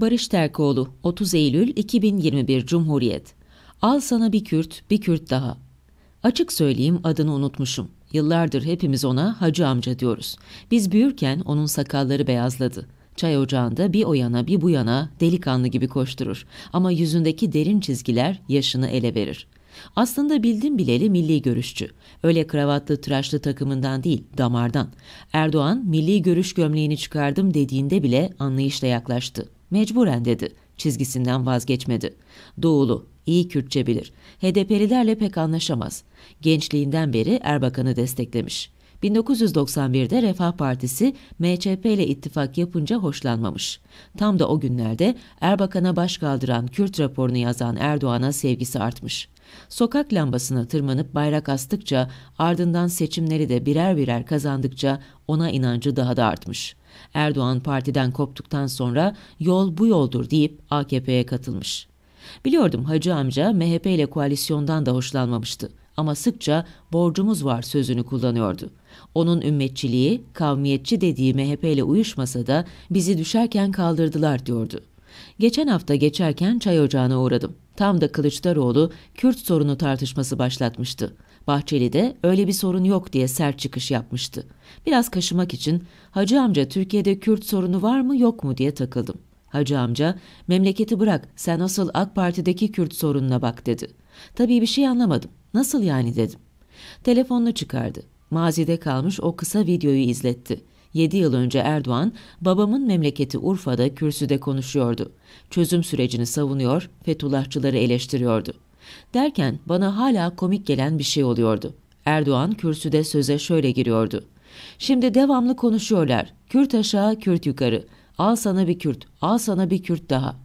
Barış Terkoğlu 30 Eylül 2021 Cumhuriyet Al sana bir Kürt, bir Kürt daha. Açık söyleyeyim adını unutmuşum. Yıllardır hepimiz ona hacı amca diyoruz. Biz büyürken onun sakalları beyazladı. Çay ocağında bir o yana bir bu yana delikanlı gibi koşturur. Ama yüzündeki derin çizgiler yaşını ele verir. Aslında bildim bileli milli görüşçü. Öyle kravatlı tıraşlı takımından değil, damardan. Erdoğan milli görüş gömleğini çıkardım dediğinde bile anlayışla yaklaştı. Mecburen dedi. Çizgisinden vazgeçmedi. Doğulu, iyi Kürtçe bilir. HDP'lilerle pek anlaşamaz. Gençliğinden beri Erbakan'ı desteklemiş. 1991'de Refah Partisi MHP ile ittifak yapınca hoşlanmamış. Tam da o günlerde Erbakan'a baş kaldıran Kürt raporunu yazan Erdoğan'a sevgisi artmış. Sokak lambasına tırmanıp bayrak astıkça ardından seçimleri de birer birer kazandıkça ona inancı daha da artmış. Erdoğan partiden koptuktan sonra yol bu yoldur deyip AKP'ye katılmış. Biliyordum Hacı amca MHP ile koalisyondan da hoşlanmamıştı ama sıkça borcumuz var sözünü kullanıyordu. Onun ümmetçiliği, kavmiyetçi dediği MHP ile uyuşmasa da bizi düşerken kaldırdılar diyordu. Geçen hafta geçerken çay ocağına uğradım. Tam da Kılıçdaroğlu Kürt sorunu tartışması başlatmıştı. Bahçeli de öyle bir sorun yok diye sert çıkış yapmıştı. Biraz kaşımak için Hacı amca Türkiye'de Kürt sorunu var mı yok mu diye takıldım. Hacı amca memleketi bırak sen asıl AK Parti'deki Kürt sorununa bak dedi. Tabii bir şey anlamadım. Nasıl yani dedim. Telefonunu çıkardı. Mazide kalmış o kısa videoyu izletti. 7 yıl önce Erdoğan, babamın memleketi Urfa'da kürsüde konuşuyordu. Çözüm sürecini savunuyor, Fethullahçıları eleştiriyordu. Derken bana hala komik gelen bir şey oluyordu. Erdoğan kürsüde söze şöyle giriyordu. Şimdi devamlı konuşuyorlar. Kürt aşağı, Kürt yukarı. Al sana bir Kürt, al sana bir Kürt daha.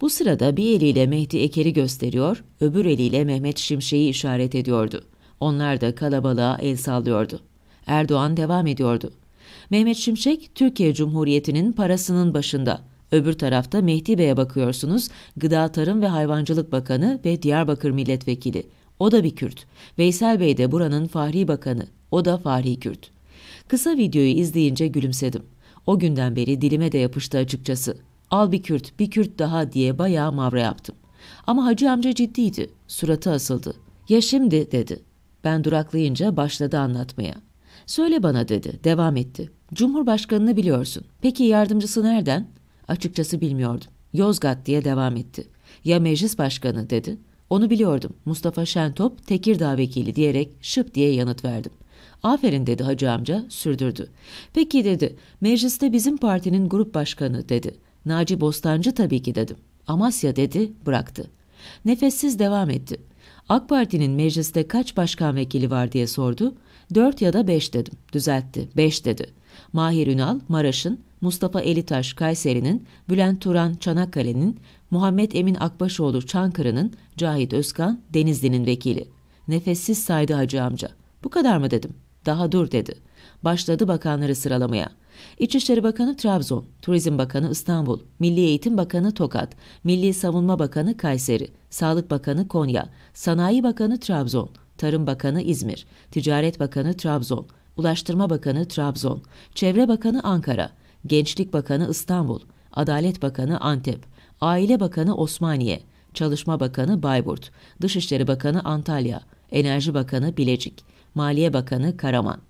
Bu sırada bir eliyle Mehdi Eker'i gösteriyor, öbür eliyle Mehmet Şimşek'i işaret ediyordu. Onlar da kalabalığa el sallıyordu. Erdoğan devam ediyordu. Mehmet Şimşek, Türkiye Cumhuriyeti'nin parasının başında. Öbür tarafta Mehdi Bey'e bakıyorsunuz, Gıda Tarım ve Hayvancılık Bakanı ve Diyarbakır Milletvekili. O da bir Kürt. Veysel Bey de buranın Fahri Bakanı. O da Fahri Kürt. Kısa videoyu izleyince gülümsedim. O günden beri dilime de yapıştı açıkçası. Al bir Kürt, bir Kürt daha diye bayağı mavra yaptım. Ama hacı amca ciddiydi. Suratı asıldı. Ya şimdi dedi. Ben duraklayınca başladı anlatmaya. Söyle bana dedi, devam etti. Cumhurbaşkanını biliyorsun. Peki yardımcısı nereden? Açıkçası bilmiyordum. Yozgat diye devam etti. Ya meclis başkanı dedi. Onu biliyordum. Mustafa Şentop, Tekirdağ vekili diyerek şıp diye yanıt verdim. Aferin dedi hacı amca, sürdürdü. Peki dedi, mecliste bizim partinin grup başkanı dedi. Naci Bostancı tabii ki dedim. Amasya dedi, bıraktı. Nefessiz devam etti. AK Parti'nin mecliste kaç başkan vekili var diye sordu. Dört ya da beş dedim. Düzeltti. Beş dedi. Mahir Ünal, Maraş'ın, Mustafa Elitaş, Kayseri'nin, Bülent Turan, Çanakkale'nin, Muhammed Emin Akbaşoğlu, Çankırı'nın, Cahit Özkan, Denizli'nin vekili. Nefessiz saydı hacı amca. Bu kadar mı dedim. Daha dur dedi. Başladı bakanları sıralamaya. İçişleri Bakanı Trabzon, Turizm Bakanı İstanbul, Milli Eğitim Bakanı Tokat, Milli Savunma Bakanı Kayseri, Sağlık Bakanı Konya, Sanayi Bakanı Trabzon, Tarım Bakanı İzmir, Ticaret Bakanı Trabzon, Ulaştırma Bakanı Trabzon, Çevre Bakanı Ankara, Gençlik Bakanı İstanbul, Adalet Bakanı Antep, Aile Bakanı Osmaniye, Çalışma Bakanı Bayburt, Dışişleri Bakanı Antalya, Enerji Bakanı Bilecik, Maliye Bakanı Karaman.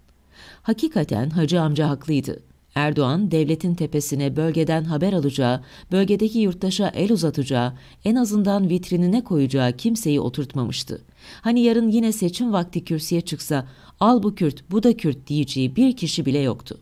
Hakikaten Hacı amca haklıydı. Erdoğan devletin tepesine bölgeden haber alacağı, bölgedeki yurttaşa el uzatacağı, en azından vitrinine koyacağı kimseyi oturtmamıştı. Hani yarın yine seçim vakti kürsüye çıksa, al bu Kürt, bu da Kürt diyeceği bir kişi bile yoktu.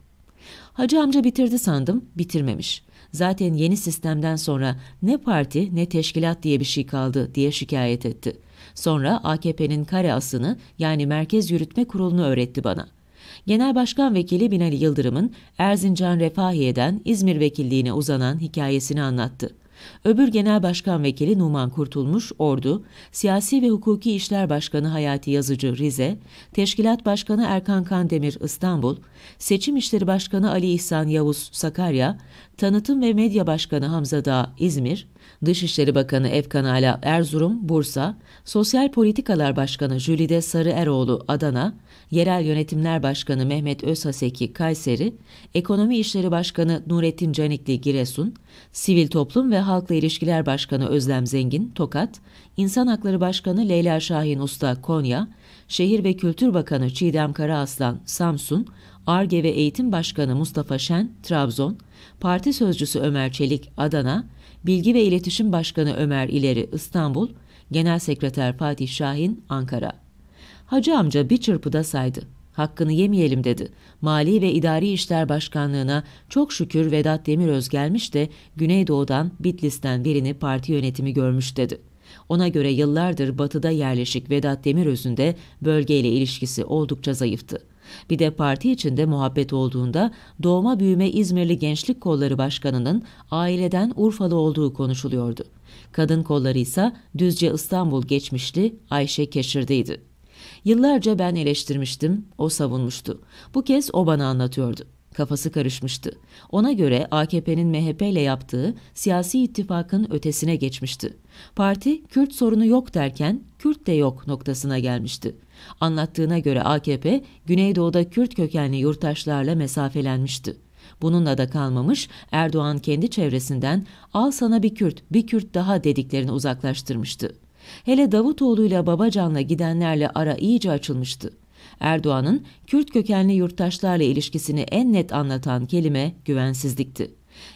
Hacı amca bitirdi sandım, bitirmemiş. Zaten yeni sistemden sonra ne parti ne teşkilat diye bir şey kaldı diye şikayet etti. Sonra AKP'nin kare asını yani Merkez Yürütme Kurulu'nu öğretti bana.'' Genel Başkan Vekili Binali Yıldırım'ın Erzincan Refahiye'den İzmir vekilliğine uzanan hikayesini anlattı. Öbür Genel Başkan Vekili Numan Kurtulmuş Ordu, Siyasi ve Hukuki İşler Başkanı Hayati Yazıcı Rize, Teşkilat Başkanı Erkan Kandemir İstanbul, Seçim İşleri Başkanı Ali İhsan Yavuz Sakarya, Tanıtım ve Medya Başkanı Hamza Dağ İzmir, Dışişleri Bakanı Efkan Ala Erzurum, Bursa, Sosyal Politikalar Başkanı Jülide Sarı Eroğlu Adana, Yerel Yönetimler Başkanı Mehmet Özhaseki Kayseri, Ekonomi İşleri Başkanı Nurettin Canikli Giresun, Sivil Toplum ve Halkla İlişkiler Başkanı Özlem Zengin, Tokat, İnsan Hakları Başkanı Leyla Şahin Usta, Konya, Şehir ve Kültür Bakanı Çiğdem Karaaslan, Samsun, ARGE ve Eğitim Başkanı Mustafa Şen, Trabzon, Parti Sözcüsü Ömer Çelik, Adana, Bilgi ve İletişim Başkanı Ömer İleri, İstanbul, Genel Sekreter Fatih Şahin, Ankara. Hacı amca bir çırpıda saydı. Hakkını yemeyelim dedi. Mali ve İdari İşler Başkanlığına çok şükür Vedat Demiröz gelmiş de Güneydoğu'dan Bitlis'ten birini parti yönetimi görmüş dedi. Ona göre yıllardır batıda yerleşik Vedat Demiröz'ün de bölgeyle ilişkisi oldukça zayıftı. Bir de parti içinde muhabbet olduğunda doğma büyüme İzmirli Gençlik Kolları Başkanı'nın aileden Urfalı olduğu konuşuluyordu. Kadın kolları ise Düzce İstanbul geçmişli Ayşe Keşir'deydi. Yıllarca ben eleştirmiştim, o savunmuştu. Bu kez o bana anlatıyordu. Kafası karışmıştı. Ona göre AKP'nin MHP ile yaptığı siyasi ittifakın ötesine geçmişti. Parti Kürt sorunu yok derken Kürt de yok noktasına gelmişti. Anlattığına göre AKP Güneydoğu'da Kürt kökenli yurttaşlarla mesafelenmişti. Bununla da kalmamış Erdoğan kendi çevresinden al sana bir Kürt, bir Kürt daha dediklerini uzaklaştırmıştı. Hele Davutoğlu ile Babacan'la gidenlerle ara iyice açılmıştı. Erdoğan'ın Kürt kökenli yurttaşlarla ilişkisini en net anlatan kelime güvensizlikti.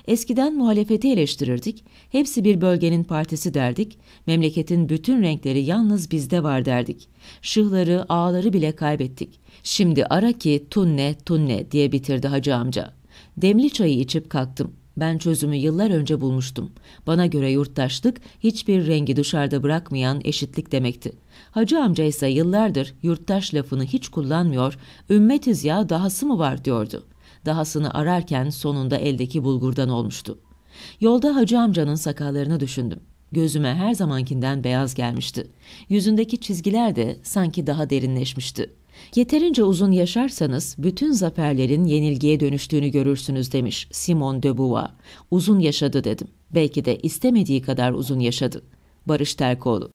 Eskiden muhalefeti eleştirirdik, hepsi bir bölgenin partisi derdik, memleketin bütün renkleri yalnız bizde var derdik. Şıhları, ağları bile kaybettik. Şimdi ara ki tunne tunne diye bitirdi hacı amca. Demli çayı içip kalktım. Ben çözümü yıllar önce bulmuştum. Bana göre yurttaşlık hiçbir rengi dışarıda bırakmayan eşitlik demekti. Hacı amca ise yıllardır yurttaş lafını hiç kullanmıyor, ümmetiz ya dahası mı var diyordu. Dahasını ararken sonunda eldeki bulgurdan olmuştu. Yolda hacı amcanın sakallarını düşündüm. Gözüme her zamankinden beyaz gelmişti. Yüzündeki çizgiler de sanki daha derinleşmişti. Yeterince uzun yaşarsanız bütün zaferlerin yenilgiye dönüştüğünü görürsünüz demiş Simon de Beauvoir. Uzun yaşadı dedim. Belki de istemediği kadar uzun yaşadı. Barış Terkoğlu